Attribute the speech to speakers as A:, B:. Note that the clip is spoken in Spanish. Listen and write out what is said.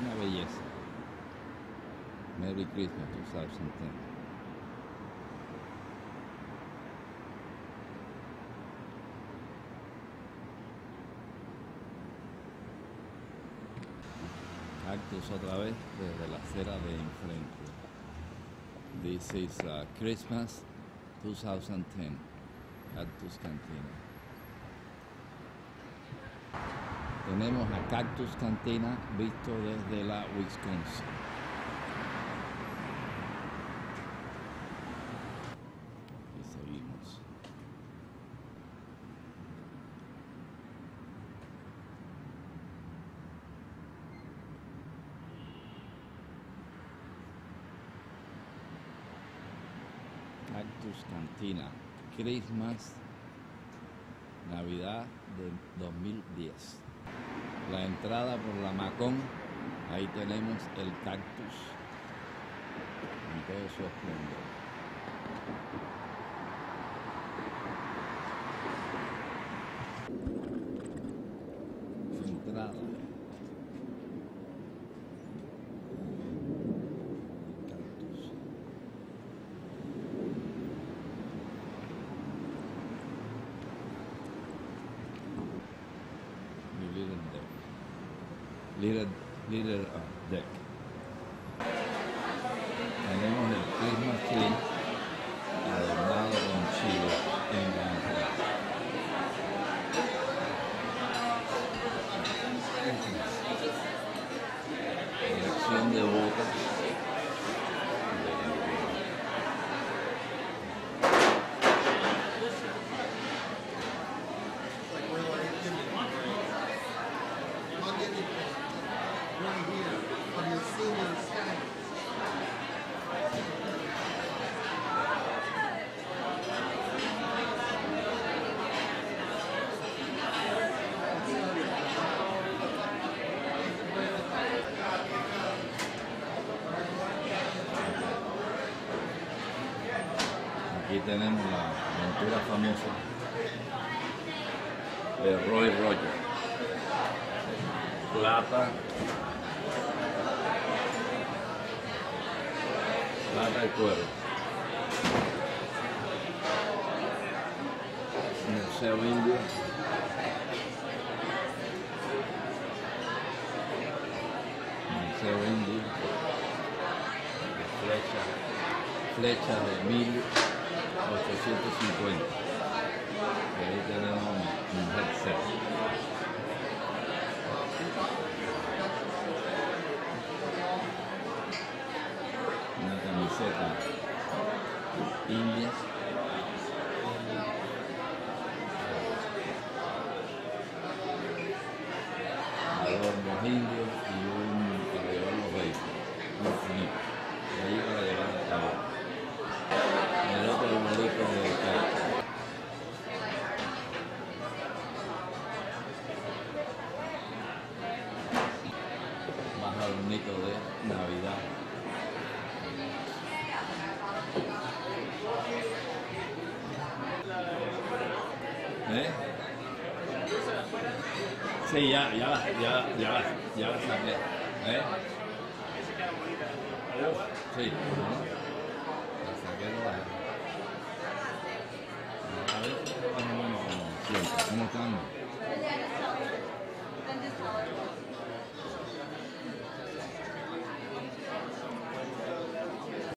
A: Una belleza. Merry Christmas 2010. Cactus otra vez desde la acera de enfrente. This is Christmas 2010. Cactus Cantina. Tenemos a Cactus Cantina visto desde la Wisconsin. Y seguimos. Cantina. Christmas. Navidad de 2010. La entrada por la Macón. Ahí tenemos el cactus. En todo su esplendor. Little deck. Little, uh, deck. Tenemos el Christmas tree Aquí tenemos la montura famosa de Roy Rogers. Plata. Plata de cuero. Museo Indio. Museo Indio. Flecha. Flecha de 1850. Y ahí tenemos un headset. Una camiseta Adornos indios y un para llevar los vehículos. Un ahí para llevar el otro arbolito de carta. Más adornito de Navidad. ¿Eh? Sí, ya, ya, ya, ya, ya la saqué. ¿Eh? Sí. La saqué toda. A ver, menos como siempre. ¿Cómo están?